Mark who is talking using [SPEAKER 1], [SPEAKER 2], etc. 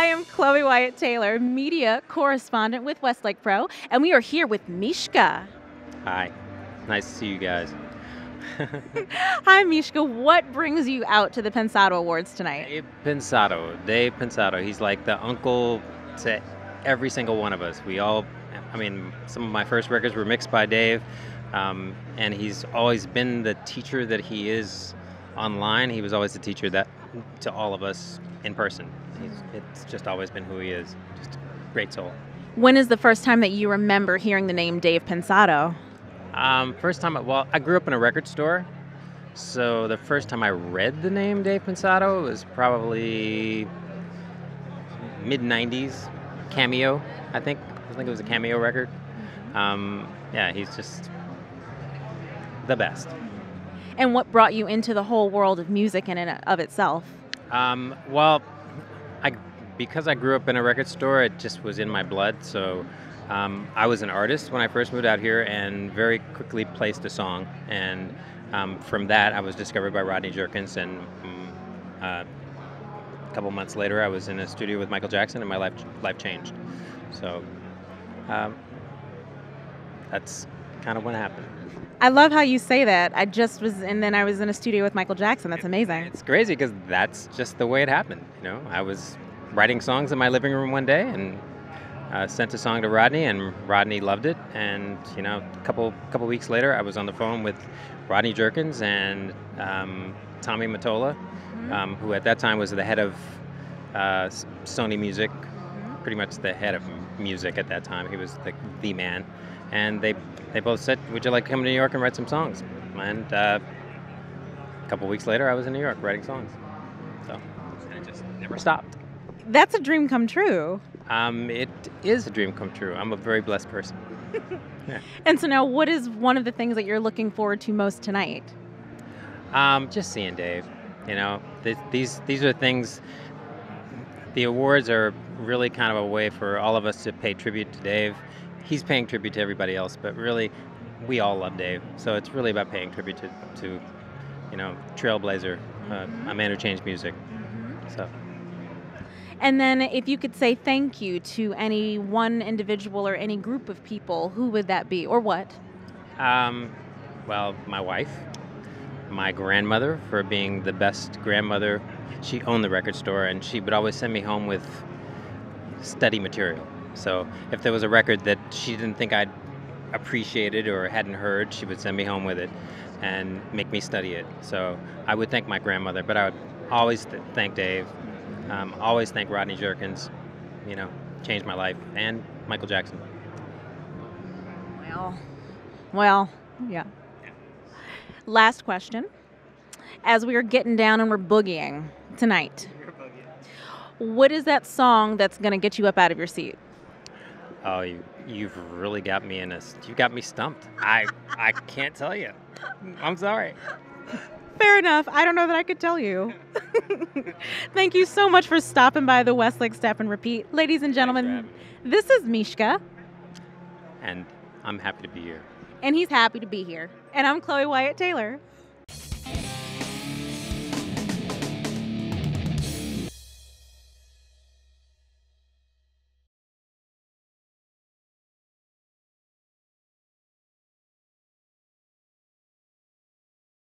[SPEAKER 1] Cloie Wyatt Taylor, media correspondent with Westlake Pro, and we are here with Mischke.
[SPEAKER 2] Hi, nice to see you guys.
[SPEAKER 1] Hi, Mischke. What brings you out to the Pensado Awards tonight?
[SPEAKER 2] Dave Pensado, Dave Pensado. He's like the uncle to every single one of us. We all, I mean, some of my first records were mixed by Dave, um, and he's always been the teacher that he is online. He was always the teacher that to all of us in person. He's, it's just always been who he is. Just a great soul.
[SPEAKER 1] When is the first time that you remember hearing the name Dave Pensado?
[SPEAKER 2] Um, first time, I- well, I grew up in a record store, so the first time I read the name Dave Pensado was probably mid '90s. Cameo, I think. I think it was a Cameo record. Um, yeah, he's just the best.
[SPEAKER 1] And what brought you into the whole world of music in and of itself?
[SPEAKER 2] Um, well, I because I grew up in a record store, it just was in my blood. So um, I was an artist when I first moved out here, and very quickly placed a song. And um, from that, I was discovered by Rodney Jerkins, and mm, uh, a couple months later, I was in a studio with Michael Jackson, and my life life changed. So um, that's kind of what happened.
[SPEAKER 1] I love how you say that. I just was, and then I was in a studio with Michael Jackson. That's amazing.
[SPEAKER 2] It's crazy because that's just the way it happened. You know, I was writing songs in my living room one day and uh, sent a song to Rodney, and Rodney loved it. And you know, a couple couple weeks later, I was on the phone with Rodney Jerkins and um, Tommy Mottola, um, who at that time was the head of uh, Sony Music, pretty much the head of music at that time. He was the, the man, and they they both said, "Would you like to come to New York and write some songs?" And uh, a couple weeks later, I was in New York writing songs. So and it just never stopped.
[SPEAKER 1] That's a dream come true.
[SPEAKER 2] Um, it is a dream come true. I'm a very blessed person. yeah.
[SPEAKER 1] And so now, what is one of the things that you're looking forward to most tonight?
[SPEAKER 2] Um, just seeing Dave. You know, th- these these are things. The awards are really kind of a way for all of us to pay tribute to Dave. He's paying tribute to everybody else, but really, we all love Dave. So it's really about paying tribute to, to you know, trailblazer, uh, a man who changed music. So.
[SPEAKER 1] And then, if you could say thank you to any one individual or any group of people, who would that be or what?
[SPEAKER 2] Um, well, my wife, my grandmother for being the best grandmother. She owned the record store, and she would always send me home with study material. So if there was a record that she didn't think I'd appreciated or hadn't heard, she would send me home with it and make me study it. So I would thank my grandmother, but I would always th- thank Dave, um, always thank Rodney Jerkins. You know, changed my life, and Michael Jackson.
[SPEAKER 1] Well, well, yeah. Last question. As we are getting down and we're boogieing tonight, what is that song that's going to get you up out of your seat?
[SPEAKER 2] Oh, you you've really got me in a. You got me stumped. I I can't tell you. I'm sorry.
[SPEAKER 1] Fair enough. I don't know that I could tell you. Thank you so much for stopping by the Westlake Step and Repeat. Ladies and gentlemen, this is Mischke,
[SPEAKER 2] And I'm happy to be here.
[SPEAKER 1] and he's happy to be here. And I'm Cloie Wyatt Taylor.